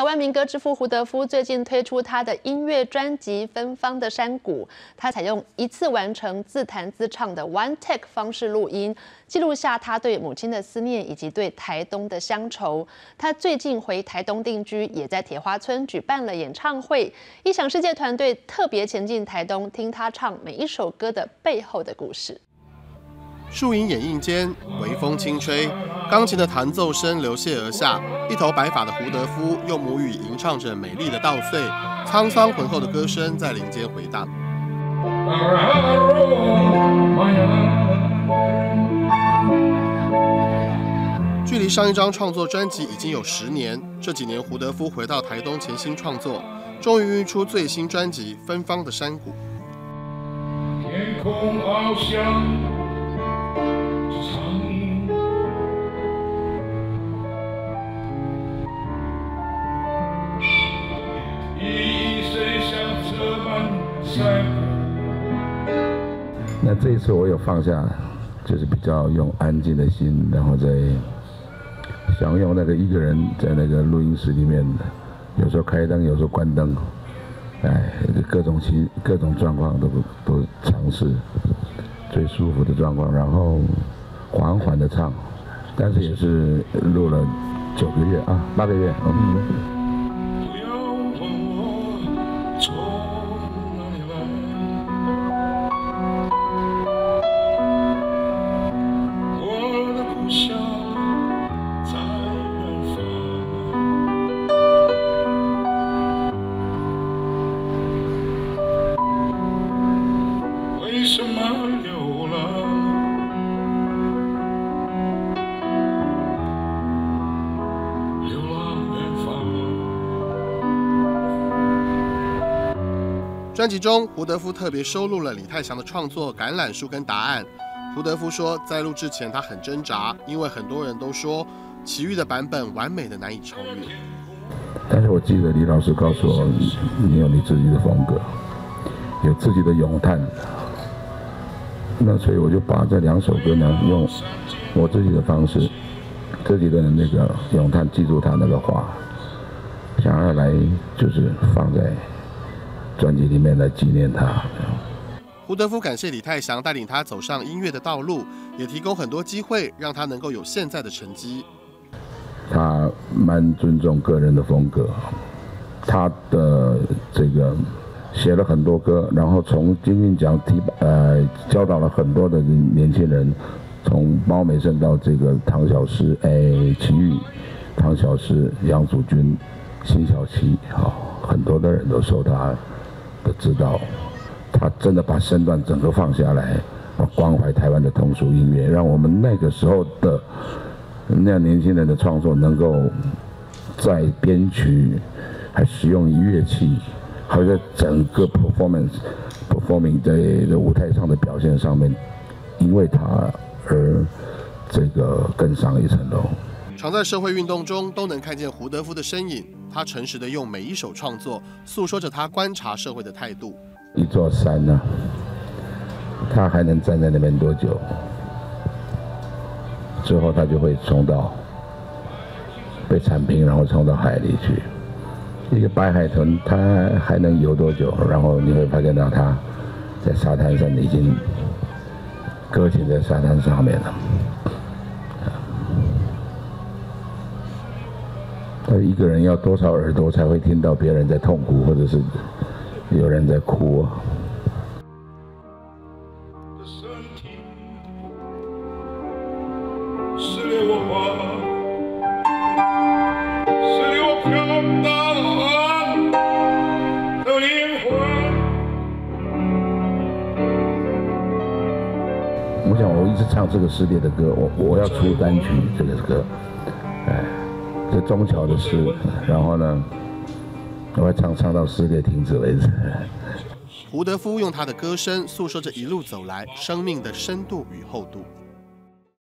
台湾民歌之父胡德夫最近推出他的音乐专辑《芬芳的山谷》，他采用一次完成自弹自唱的 One Take 方式录音，记录下他对母亲的思念以及对台东的乡愁。他最近回台东定居，也在铁花村举办了演唱会。一想世界团队特别前进台东，听他唱每一首歌的背后的故事。树影掩映间，微风轻吹，钢琴的弹奏声流泻而下。一头白发的胡德夫用母语吟唱着美丽的稻穗，沧桑浑厚的歌声在林间回荡。距离上一张创作专辑已经有十年，这几年胡德夫回到台东潜心创作，终于出最新专辑《芬芳的山谷》。天空翱翔。那这一次我有放下，就是比较用安静的心，然后再想用那个一个人在那个录音室里面，有时候开灯，有时候关灯，哎，各种情各种状况都都尝试最舒服的状况，然后缓缓的唱，但是也是录了九个月啊，八个月，嗯。专辑中，胡德夫特别收录了李泰祥的创作《橄榄树》跟《答案》。胡德夫说，在录制前他很挣扎，因为很多人都说奇遇的版本完美的难以超越。但是我记得李老师告诉我，你有你自己的风格，有自己的咏叹。那所以我就把这两首歌呢，用我自己的方式，自己的那个咏叹，记住他那个话，想要来就是放在。专辑里面来纪念他。胡德夫感谢李泰祥带领他走上音乐的道路，也提供很多机会让他能够有现在的成绩。他蛮尊重个人的风格，他的这个写了很多歌，然后从金韵奖提呃教导了很多的年轻人，从包美胜到这个唐小诗哎齐豫、唐小诗、杨祖君、辛晓琪，好很多的人都受他。的知道，他真的把身段整个放下来，关怀台湾的通俗音乐，让我们那个时候的那样年轻人的创作能够在编曲，还使用乐器，还在整个 performance performing 在舞台上的表现上面，因为他而这个更上一层楼。常在社会运动中都能看见胡德夫的身影。他诚实的用每一首创作诉说着他观察社会的态度。一座山呢，他还能站在那边多久？之后他就会冲到被铲平，然后冲到海里去。一个白海豚，它还能游多久？然后你会发现到它在沙滩上已经搁浅在沙滩上面了。一个人要多少耳朵才会听到别人在痛苦，或者是有人在哭啊？我想我一直唱这个系列的歌，我我要出单曲这个歌，哎。这中桥的诗，然后呢，我会唱唱到撕裂停止为止。胡德夫用他的歌声诉说着一路走来生命的深度与厚度。